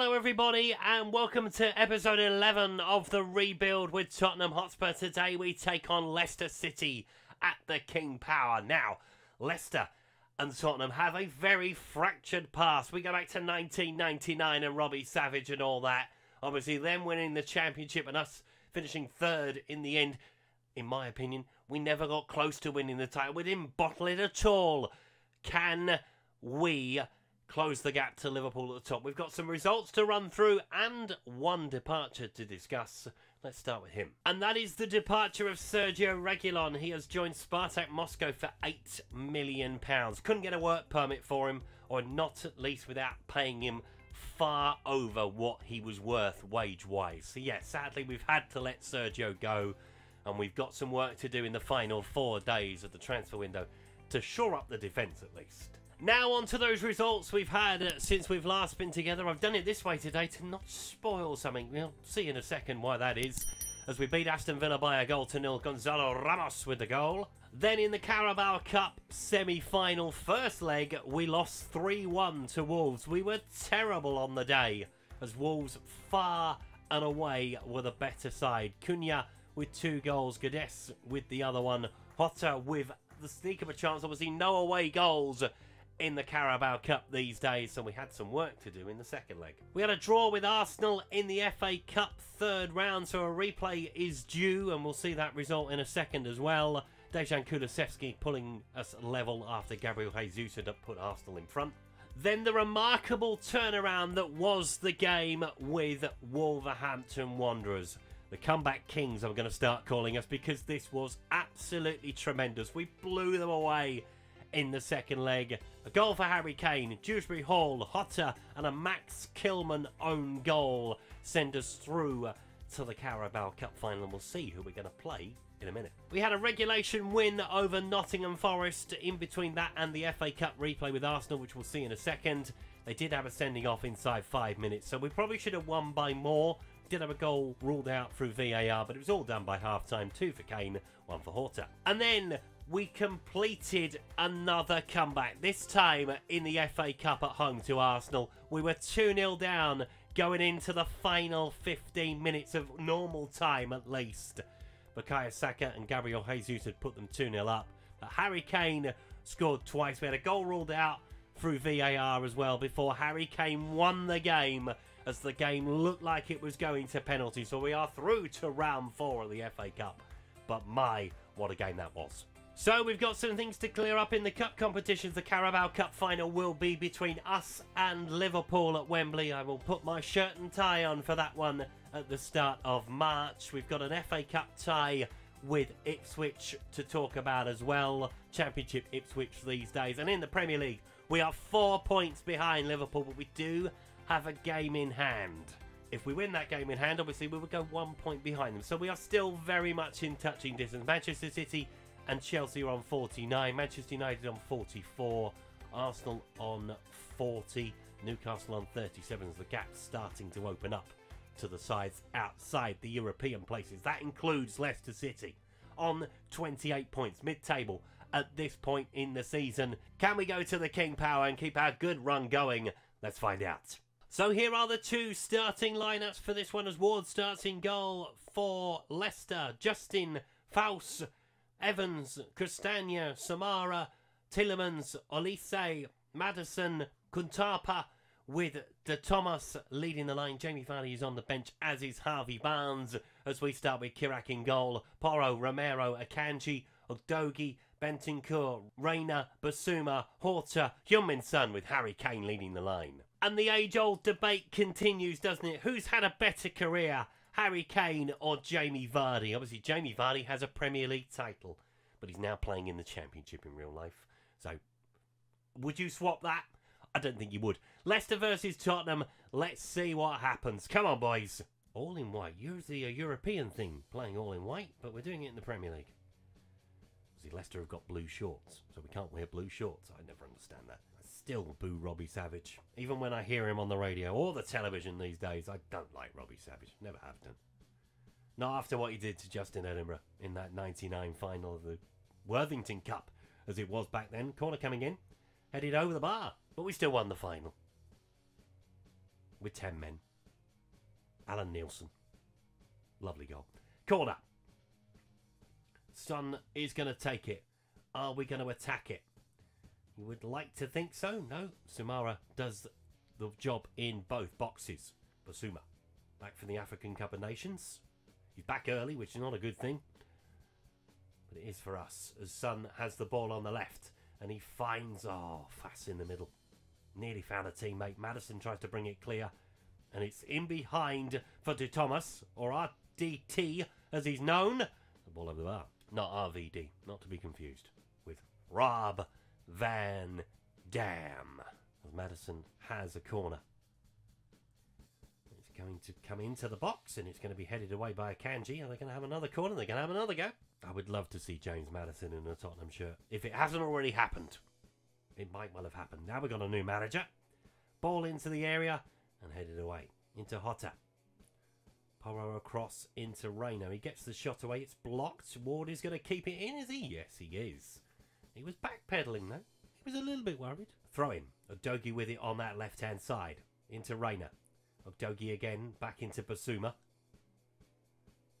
Hello, everybody, and welcome to episode 11 of the rebuild with Tottenham Hotspur. Today, we take on Leicester City at the King Power. Now, Leicester and Tottenham have a very fractured past. We go back to 1999 and Robbie Savage and all that. Obviously, them winning the championship and us finishing third in the end. In my opinion, we never got close to winning the title. We didn't bottle it at all. Can we close the gap to Liverpool at the top. We've got some results to run through and one departure to discuss. Let's start with him. And that is the departure of Sergio Reguilon. He has joined Spartak Moscow for £8 million. Couldn't get a work permit for him, or not at least without paying him far over what he was worth wage-wise. So yeah, sadly we've had to let Sergio go, and we've got some work to do in the final four days of the transfer window to shore up the defence at least. Now on to those results we've had uh, since we've last been together. I've done it this way today to not spoil something. We'll see in a second why that is. As we beat Aston Villa by a goal to nil, Gonzalo Ramos with the goal. Then in the Carabao Cup semi-final first leg, we lost 3-1 to Wolves. We were terrible on the day, as Wolves far and away were the better side. Cunha with two goals, Guedes with the other one, Jota with the sneak of a chance, obviously no away goals in the Carabao Cup these days, so we had some work to do in the second leg. We had a draw with Arsenal in the FA Cup third round, so a replay is due, and we'll see that result in a second as well. Dejan Kulusevski pulling us level after Gabriel Jesus had put Arsenal in front. Then the remarkable turnaround that was the game with Wolverhampton Wanderers. The comeback kings, I'm going to start calling us because this was absolutely tremendous. We blew them away in the second leg. A goal for Harry Kane, Dewsbury Hall, Jota, and a Max Kilman own goal send us through to the Carabao Cup final. And we'll see who we're going to play in a minute. We had a regulation win over Nottingham Forest in between that and the FA Cup replay with Arsenal, which we'll see in a second. They did have a sending off inside five minutes, so we probably should have won by more. Did have a goal ruled out through VAR, but it was all done by half time. Two for Kane, one for Jota. And then we completed another comeback. This time in the FA Cup at home to Arsenal. We were 2 0 down going into the final 15 minutes of normal time at least. Bukayo Saka and Gabriel Jesus had put them 2 0 up. But Harry Kane scored twice. We had a goal ruled out through VAR as well before Harry Kane won the game as the game looked like it was going to penalty. So we are through to round four of the FA Cup. But my, what a game that was. So we've got some things to clear up in the cup competitions. The Carabao Cup final will be between us and Liverpool at Wembley. I will put my shirt and tie on for that one at the start of March. We've got an FA Cup tie with Ipswich to talk about as well. Championship Ipswich these days. And in the Premier League, we are four points behind Liverpool, but we do have a game in hand. If we win that game in hand, obviously we would go one point behind them. So we are still very much in touching distance. Manchester City and Chelsea are on 49, Manchester United on 44, Arsenal on 40, Newcastle on 37 as the gap's starting to open up to the sides outside the European places. That includes Leicester City on 28 points, mid-table at this point in the season. Can we go to the King Power and keep our good run going? Let's find out. So here are the two starting lineups for this one as Ward starts in goal for Leicester. Justin Faus Evans, Castagne, Soumaré, Tielemans, Olise, Maddison, Kuntapa, with De Thomas leading the line. Jamie Vardy is on the bench, as is Harvey Barnes. As we start with Kirak in goal, Porro, Romero, Akanji, Udogie, Bentancur, Reina, Bissouma, Horta, Heung-min Son with Harry Kane leading the line. And the age-old debate continues, doesn't it? Who's had a better career? Harry Kane or Jamie Vardy. Obviously, Jamie Vardy has a Premier League title, but he's now playing in the Championship in real life. So, would you swap that? I don't think you would. Leicester versus Tottenham. Let's see what happens. Come on, boys. All in white. Usually a European thing, playing all in white, but we're doing it in the Premier League. See, Leicester have got blue shorts, so we can't wear blue shorts. I never understand that still boo Robbie Savage. Even when I hear him on the radio or the television these days, I don't like Robbie Savage. Never have done. Not after what he did to Justin Edinburgh in that 99 final of the Worthington Cup, as it was back then. Corner coming in, headed over the bar, but we still won the final. with 10 men. Allan Nielsen. Lovely goal. Corner. Son is going to take it. Are we going to attack it? You would like to think so. No. Soumaré does the job in both boxes. Bissouma back from the African Cup of Nations. He's back early, which is not a good thing. But it is for us, as Son has the ball on the left. And he finds, oh, Faes in the middle. Nearly found a teammate. Maddison tries to bring it clear. And it's in behind for De Thomas, or RDT as he's known. The ball over the bar. Not RVD, not to be confused with Rob Van Dam. Maddison has a corner. It's going to come into the box and it's going to be headed away by Akanji. Are they going to have another corner? They're going to have another go. I would love to see James Maddison in a Tottenham shirt. If it hasn't already happened, it might well have happened. Now we've got a new manager. Ball into the area and headed away into Horta. Porro across into Rayner. He gets the shot away. It's blocked. Ward is going to keep it in, is he? Yes, he is. He was backpedaling though. He was a little bit worried. Throw him. Udogie with it on that left hand side. Into Rayner. Udogie again. Back into Bissouma.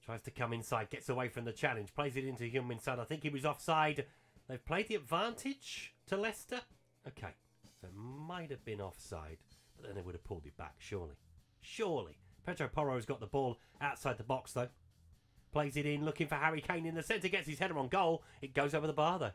Tries to come inside, gets away from the challenge, plays it into Heung-min Son. I think he was offside. They've played the advantage to Leicester. Okay, so it might have been offside, but then they would have pulled it back, surely. Surely. Pedro Porro's got the ball outside the box, though. Plays it in, looking for Harry Kane in the centre, gets his header on goal. It goes over the bar, though.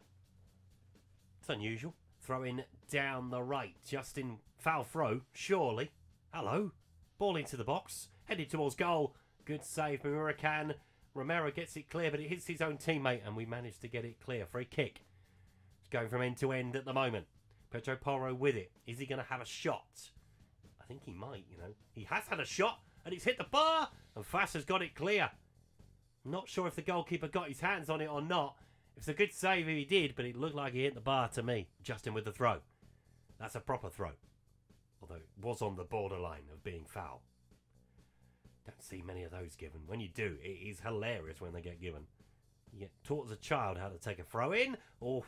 It's unusual. Throwing down the right, Justin foul throw, surely. Hello. Ball into the box, headed towards goal. Good save, Murakan. Romero gets it clear, but it hits his own teammate, and we managed to get it clear. Free kick. It's going from end to end at the moment. Pedro Porro with it. Is he going to have a shot? I think he might, you know. He has had a shot, and it's hit the bar, and Faes has got it clear. Not sure if the goalkeeper got his hands on it or not. It's a good save if he did, but it looked like he hit the bar to me. Justin with the throw. That's a proper throw. Although it was on the borderline of being foul. Don't see many of those given. When you do, it is hilarious when they get given. You get taught as a child how to take a throw in. Oh,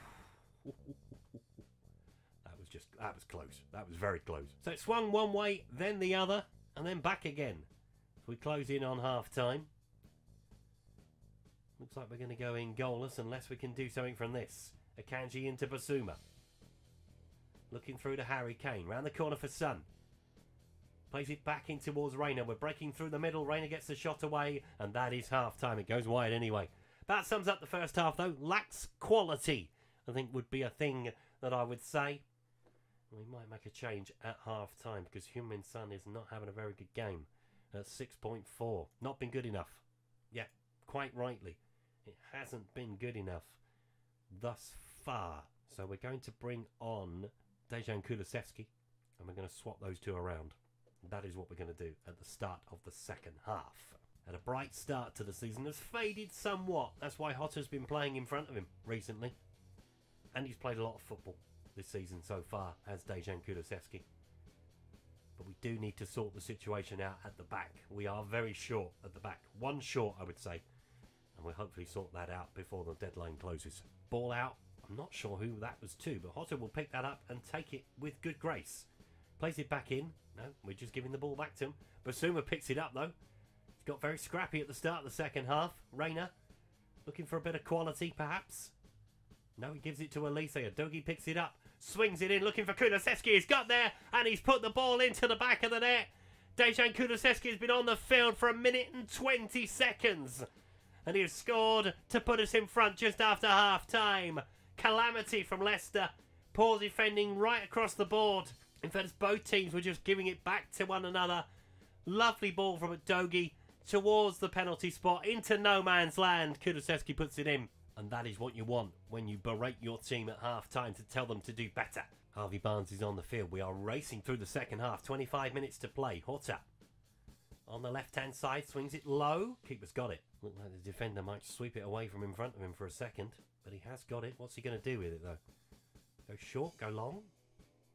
that was just that was close. That was very close. So it swung one way, then the other, and then back again. We close in on half time. Looks like we're going to go in goalless unless we can do something from this. Akanji into Bissouma. Looking through to Harry Kane. Round the corner for Son. Plays it back in towards Rayner. We're breaking through the middle. Rayner gets the shot away, and that is half time. It goes wide anyway. That sums up the first half, though. Lacks quality, I think, would be a thing that I would say. We might make a change at half time because Heung-min Son is not having a very good game at 6.4. Not been good enough. Yeah, quite rightly. It hasn't been good enough thus far. So we're going to bring on Dejan Kulusevski and we're going to swap those two around. That is what we're going to do at the start of the second half. And a bright start to the season has faded somewhat. That's why Horta's been playing in front of him recently. And he's played a lot of football this season so far, as Dejan Kulusevski. But we do need to sort the situation out at the back. We are very short at the back. One short, I would say. We'll hopefully sort that out before the deadline closes. Ball out. I'm not sure who that was to, but Horta will pick that up and take it with good grace. Plays it back in. No, we're just giving the ball back to him. Bissouma picks it up though. He's got very scrappy at the start of the second half. Rayner looking for a bit of quality perhaps. No, he gives it to Olise. Dogi picks it up. Swings it in looking for Kulusevski. He's got there and he's put the ball into the back of the net. Dejan Kulusevski has been on the field for a minute and 20 seconds. And he has scored to put us in front just after half time. Calamity from Leicester. Poor defending right across the board. In fact, both teams were just giving it back to one another. Lovely ball from Dogi towards the penalty spot into no man's land. Kulusevski puts it in. And that is what you want when you berate your team at half time to tell them to do better. Harvey Barnes is on the field. We are racing through the second half. 25 minutes to play. Horta on the left hand side swings it low. Keeper's got it. Look like the defender might sweep it away from in front of him for a second. But he has got it. What's he going to do with it though? Go short, go long?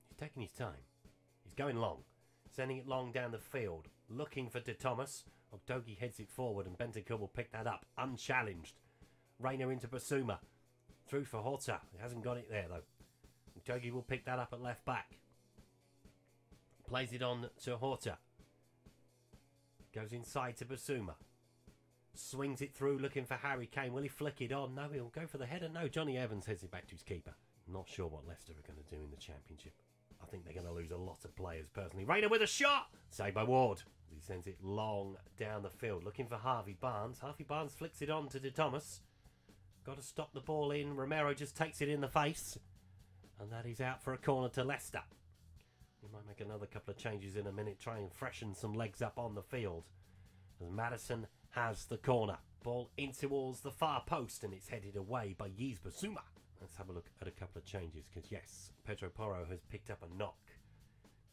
He's taking his time. He's going long, sending it long down the field, looking for De Thomas. Udogie heads it forward and Bentancur will pick that up, unchallenged. Rayner into Bissouma. Through for Horta. He hasn't got it there though. Udogie will pick that up at left back. Plays it on to Horta. Goes inside to Bissouma. Swings it through looking for Harry Kane. Will he flick it on? No, he'll go for the header. No, Jonny Evans heads it back to his keeper. Not sure what Leicester are going to do in the Championship. I think they're going to lose a lot of players personally. Rayner with a shot! Saved by Ward. He sends it long down the field looking for Harvey Barnes. Harvey Barnes flicks it on to De Thomas. Got to stop the ball in. Romero just takes it in the face. And that is out for a corner to Leicester. Might make another couple of changes in a minute, try and freshen some legs up on the field. As Maddison has the corner. Ball in towards the far post and it's headed away by Yves Bissouma. Let's have a look at a couple of changes because, yes, Pedro Porro has picked up a knock.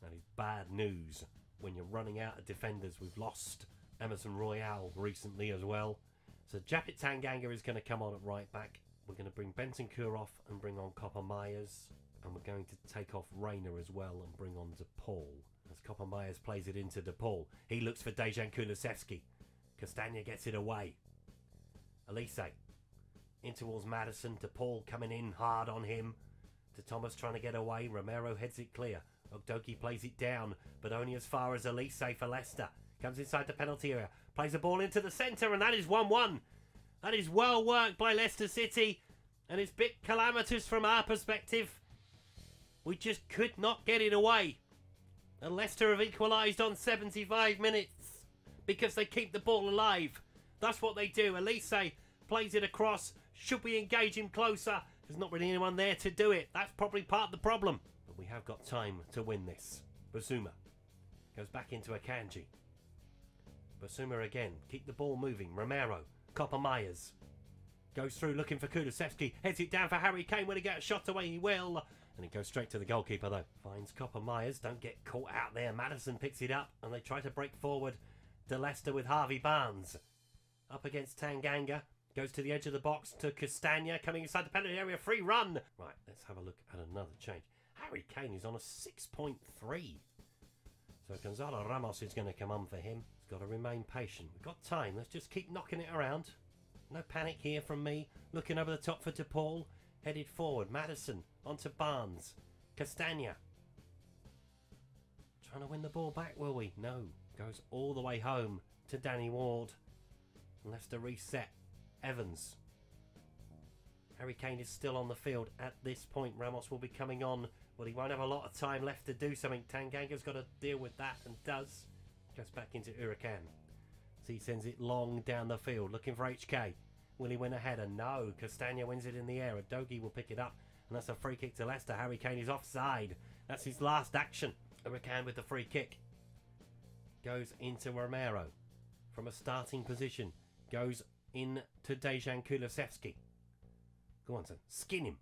That is bad news when you're running out of defenders. We've lost Emerson Royal recently as well. So Japhet Tanganga is going to come on at right back. We're going to bring Bentancur off and bring on Copper Myers. And we're going to take off Rayner as well and bring on DePaul. As Copper Myers plays it into DePaul. He looks for Dejan Kulusevski. Castagne gets it away. Olise. In towards Maddison. DePaul coming in hard on him. To Thomas trying to get away. Romero heads it clear. Udogie plays it down, but only as far as Olise for Leicester. Comes inside the penalty area. Plays the ball into the centre, and that is 1 1. That is well worked by Leicester City, and it's a bit calamitous from our perspective. We just could not get it away. And Leicester have equalised on 75 minutes because they keep the ball alive. That's what they do. Olise plays it across. Should we engage him closer? There's not really anyone there to do it. That's probably part of the problem. But we have got time to win this. Bissouma goes back into Akanji. Bissouma again. Keep the ball moving. Romero. Copper Myers. Goes through looking for Kulusevski. Heads it down for Harry Kane. Will he get a shot away? He will. And it goes straight to the goalkeeper though. Finds Copper Myers. Don't get caught out there. Maddison picks it up and they try to break forward to Leicester with Harvey Barnes. Up against Tanganga. Goes to the edge of the box to Castagne. Coming inside the penalty area. Free run. Right, let's have a look at another change. Harry Kane is on a 6.3. So Gonzalo Ramos is going to come on for him. He's got to remain patient. We've got time. Let's just keep knocking it around. No panic here from me. Looking over the top for DePaul. Headed forward. Maddison onto Barnes. Castagne. Trying to win the ball back, will we? No. Goes all the way home to Danny Ward. Leicester reset. Evans. Harry Kane is still on the field at this point. Ramos will be coming on. Well, he won't have a lot of time left to do something. Tanganga's got to deal with that and does. Goes back into Huracan. So he sends it long down the field, looking for HK. Will he win a header? No. Castagne wins it in the air. Udogie will pick it up. And that's a free kick to Leicester. Harry Kane is offside. That's his last action. Huracan with the free kick. Goes into Romero. From a starting position. Goes in to Dejan Kulusevski. Go on, son. Skin him.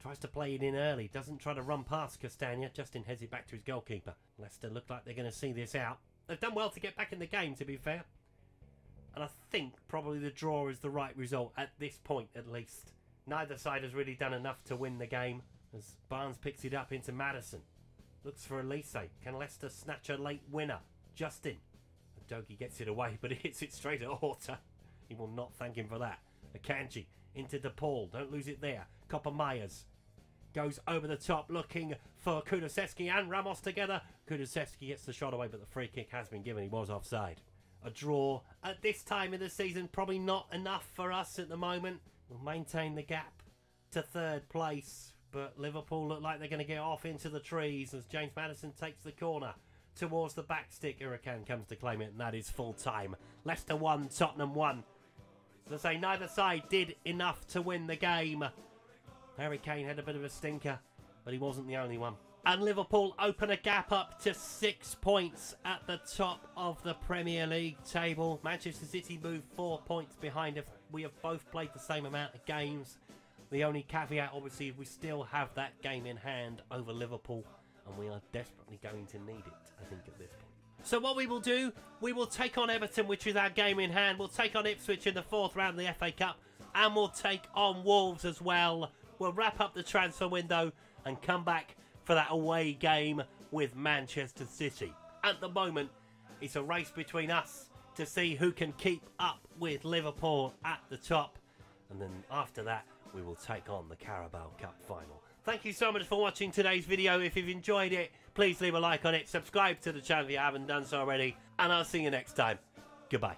Tries to play it in early. Doesn't try to run past Castagne. Justin heads it back to his goalkeeper. Leicester look like they're going to see this out. They've done well to get back in the game, to be fair. And I think probably the draw is the right result at this point, at least. Neither side has really done enough to win the game. As Barnes picks it up into Maddison. Looks for Olise. Can Leicester snatch a late winner? Justin. Dogi gets it away, but he hits it straight at Horta. He will not thank him for that. Akanji into DePaul. Don't lose it there. Copper Myers goes over the top looking for Kulusevski and Ramos together. Kulusevski gets the shot away, but the free kick has been given. He was offside. A draw at this time of the season, probably not enough for us at the moment. We'll maintain the gap to third place, but Liverpool look like they're going to get off into the trees as James Maddison takes the corner towards the back stick. Huracan comes to claim it, and that is full time. Leicester 1, Tottenham 1. As I say, neither side did enough to win the game. Harry Kane had a bit of a stinker, but he wasn't the only one. And Liverpool open a gap up to six points at the top of the Premier League table. Manchester City move four points behind if we have both played the same amount of games. The only caveat, obviously, we still have that game in hand over Liverpool, and we are desperately going to need it, I think, at this point. So what we will do, we will take on Everton, which is our game in hand. We'll take on Ipswich in the fourth round of the FA Cup, and we'll take on Wolves as well. We'll wrap up the transfer window and come back for that away game with Manchester City. At the moment, it's a race between us to see who can keep up with Liverpool at the top. And then after that, we will take on the Carabao Cup final. Thank you so much for watching today's video. If you've enjoyed it, please leave a like on it. Subscribe to the channel if you haven't done so already. And I'll see you next time. Goodbye.